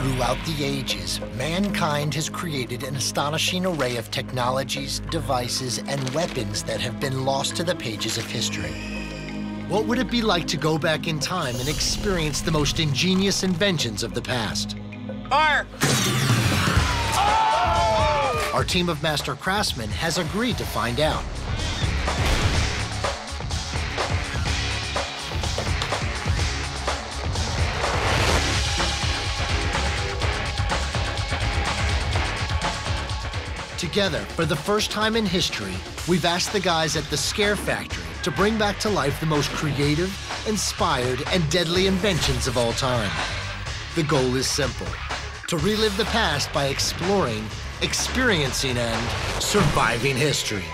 Throughout the ages, mankind has created an astonishing array of technologies, devices, and weapons that have been lost to the pages of history. What would it be like to go back in time and experience the most ingenious inventions of the past? Fire! Our team of master craftsmen has agreed to find out. Together, for the first time in history, we've asked the guys at the Scare Factory to bring back to life the most creative, inspired, and deadly inventions of all time. The goal is simple to relive the past by exploring, experiencing, and surviving history.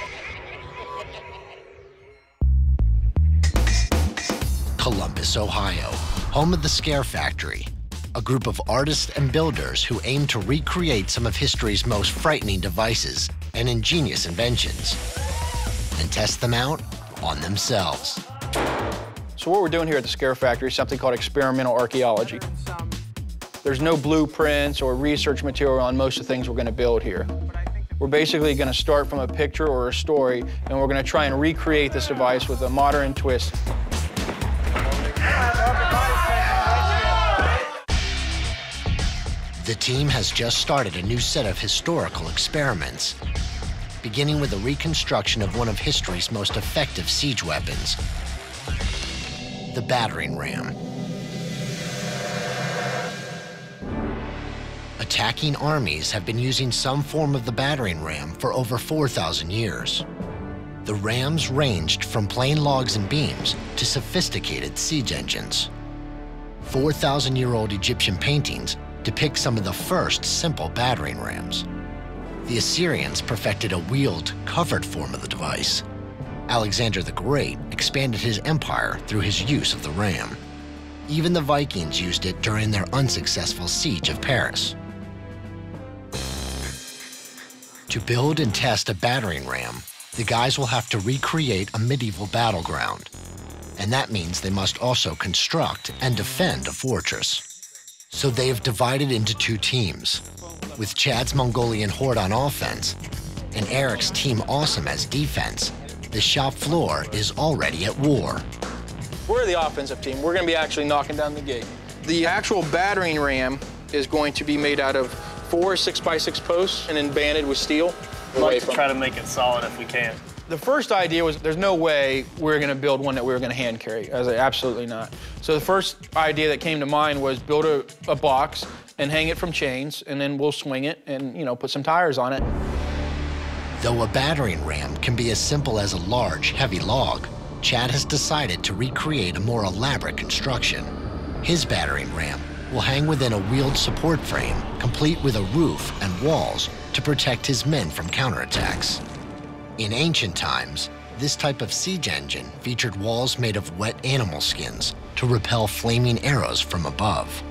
Columbus, Ohio, home of the Scare Factory, a group of artists and builders who aim to recreate some of history's most frightening devices and ingenious inventions and test them out on themselves. So what we're doing here at the Scare Factory is something called experimental archaeology. There's no blueprints or research material on most of the things we're going to build here. We're basically going to start from a picture or a story, and we're going to try and recreate this device with a modern twist. The team has just started a new set of historical experiments, beginning with a reconstruction of one of history's most effective siege weapons, the battering ram. Attacking armies have been using some form of the battering ram for over 4,000 years. The rams ranged from plain logs and beams to sophisticated siege engines. 4,000-year-old Egyptian paintings depict some of the first simple battering rams. The Assyrians perfected a wheeled, covered form of the device. Alexander the Great expanded his empire through his use of the ram. Even the Vikings used it during their unsuccessful siege of Paris. To build and test a battering ram, the guys will have to recreate a medieval battleground. And that means they must also construct and defend a fortress. So they have divided into two teams, with Chad's Mongolian horde on offense and Eric's Team Awesome as defense. The shop floor is already at war. We're the offensive team. We're going to be actually knocking down the gate. The actual battering ram is going to be made out of four six by six posts and then banded with steel. We like to try to make it solid if we can. The first idea was there's no way we're going to build one that we were going to hand carry. I was like, absolutely not. So the first idea that came to mind was build a, a box and hang it from chains, and then we'll swing it and you know put some tires on it. Though a battering ram can be as simple as a large, heavy log, Chad has decided to recreate a more elaborate construction. His battering ram will hang within a wheeled support frame, complete with a roof and walls to protect his men from counterattacks. In ancient times, this type of siege engine featured walls made of wet animal skins to repel flaming arrows from above.